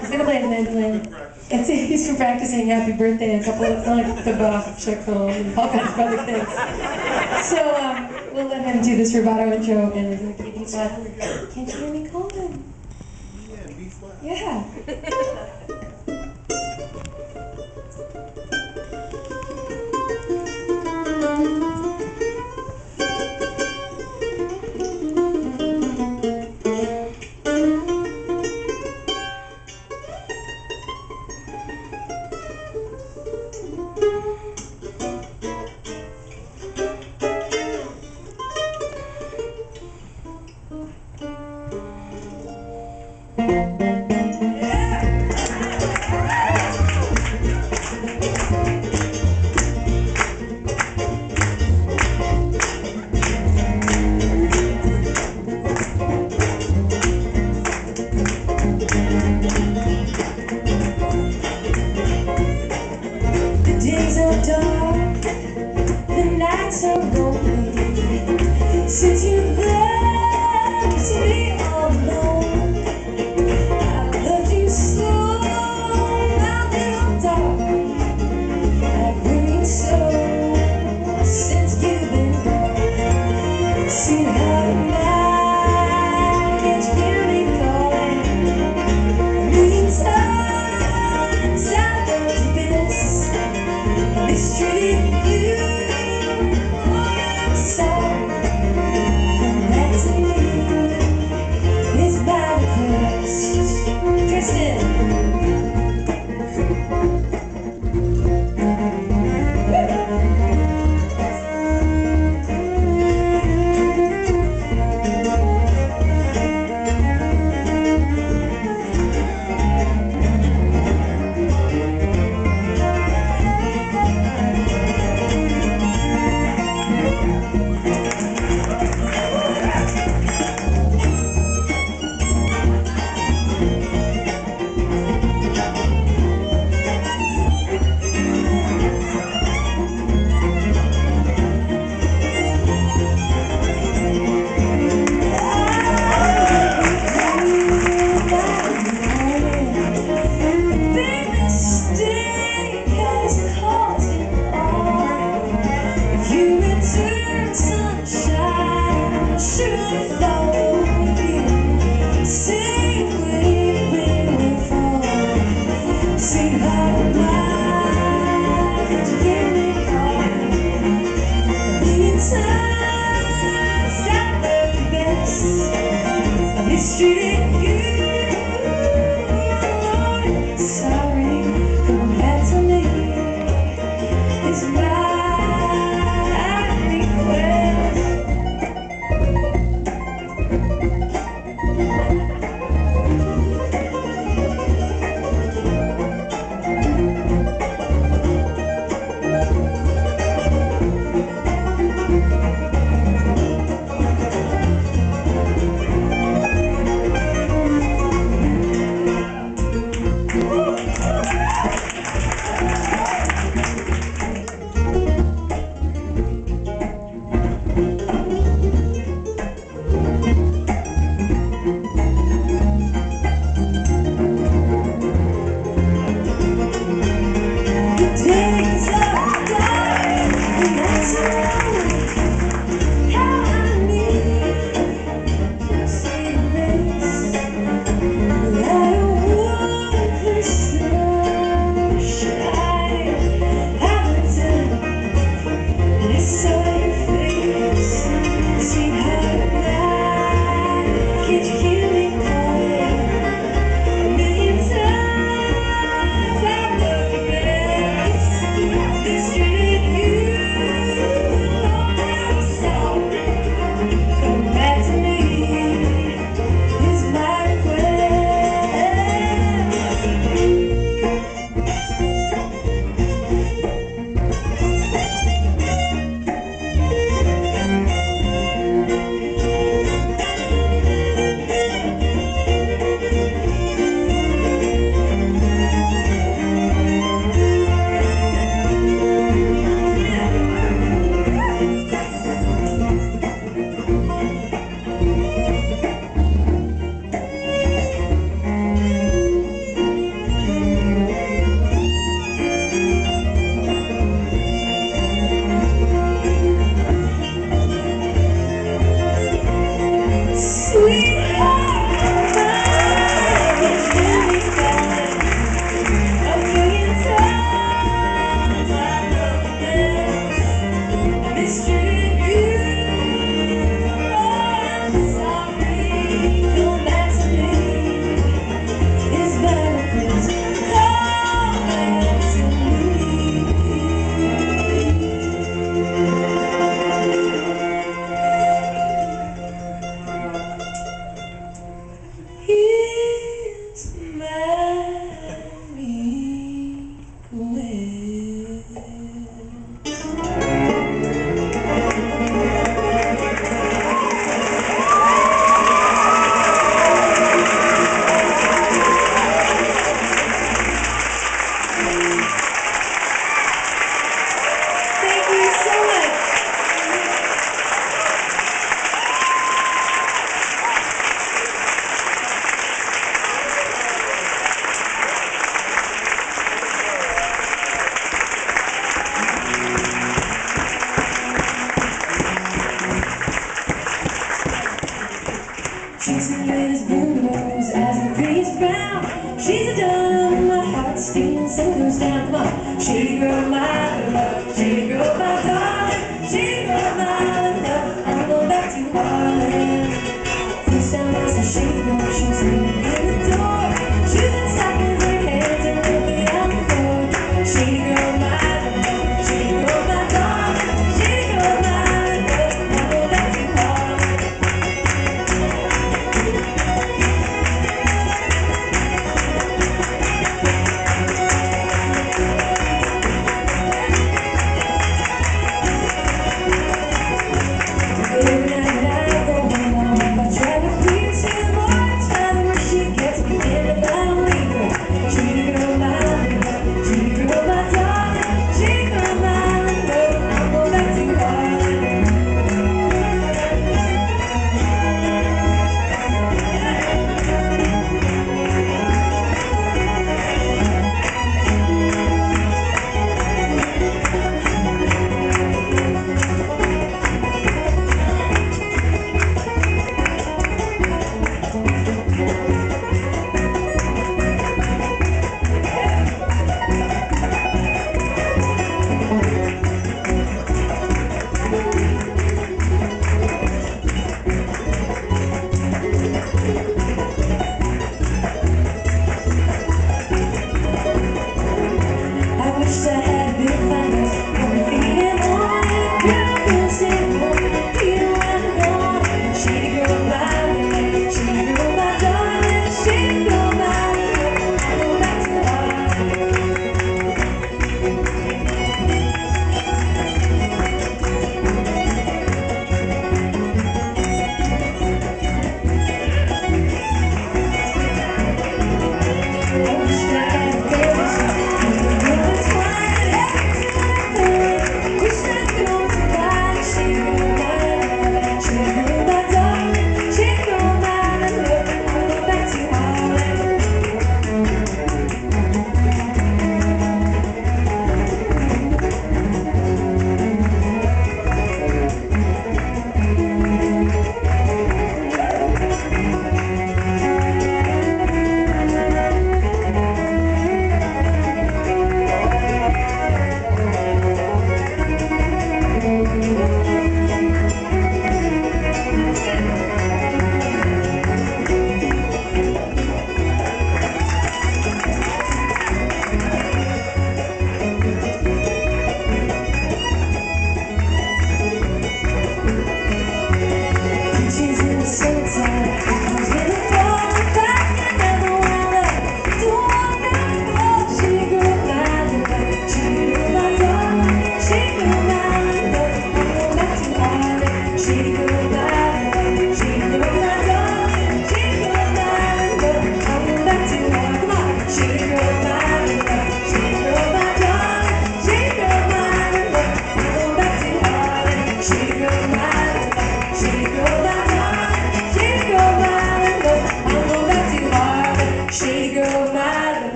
He's gonna play the mandolin. It's, he's been practicing Happy Birthday a couple of like the Bach, Chaconne, and all kinds of other things. So um, we'll let him do this rubato intro and it's gonna keep Can't you hear me Callin'?" Yeah, B flat. Yeah.